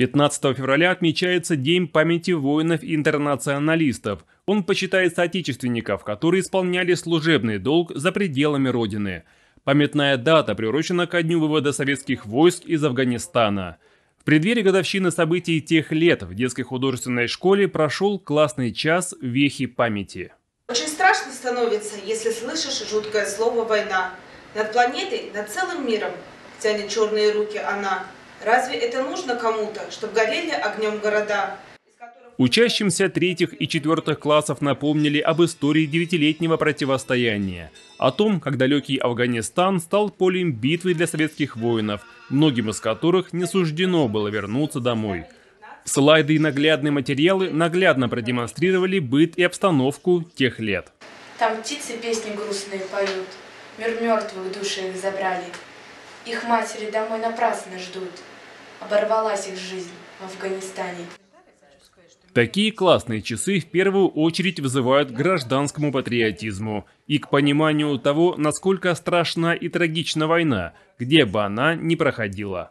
15 февраля отмечается День памяти воинов-интернационалистов. Он почитает соотечественников, которые исполняли служебный долг за пределами Родины. Памятная дата приурочена ко дню вывода советских войск из Афганистана. В преддверии годовщины событий тех лет в детской художественной школе прошел классный час вехи памяти. Очень страшно становится, если слышишь жуткое слово «война». Над планетой, над целым миром тянет черные руки она – Разве это нужно кому-то, чтобы горели огнем города? Учащимся третьих и четвертых классов напомнили об истории девятилетнего противостояния, о том, как далекий Афганистан стал полем битвы для советских воинов, многим из которых не суждено было вернуться домой. Слайды и наглядные материалы наглядно продемонстрировали быт и обстановку тех лет. Там птицы песни грустные поют, мир мертвых души их забрали. Их матери домой напрасно ждут, оборвалась их жизнь в Афганистане. Такие классные часы в первую очередь вызывают гражданскому патриотизму и к пониманию того, насколько страшна и трагична война, где бы она ни проходила.